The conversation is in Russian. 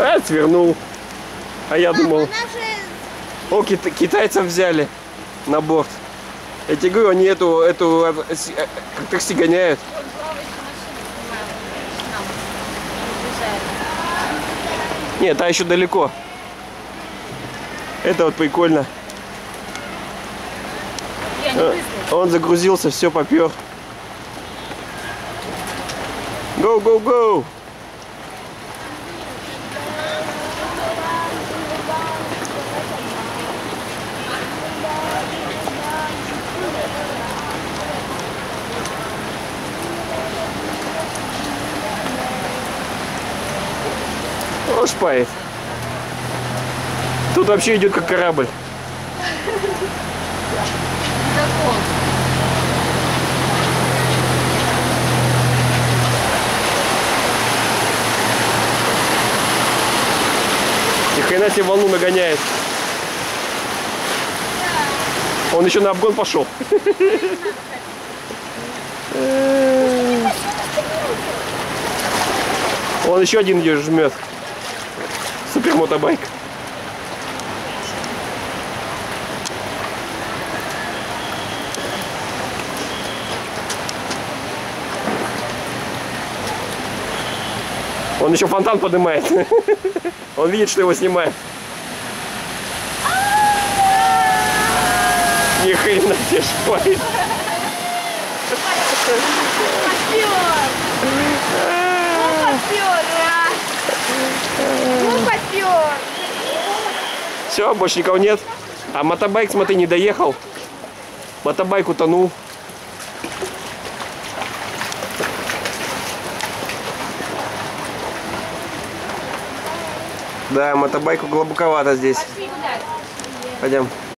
А, свернул. А я думал, же... о, кита- китайцев взяли на борт. Я тебе говорю, они эту, эту, э, э, как такси гоняют. Нет, а еще далеко. Это вот прикольно. Э. Он загрузился, все попер. Go, go, go! О, шпает. Тут вообще идет как корабль. Ни хрена себе волну нагоняет. Он еще на обгон пошел. Он еще один ее жмет. Супер мотобайк. Он еще фонтан поднимает. Он видит, что его снимает. Ни хрена себе шпает. Попер! Ну попер, а! Ну попер! Все, больше никого нет. А мотобайк, смотри, не доехал. Мотобайк утонул. Да, мотобайку глубоковато здесь. Пойдем.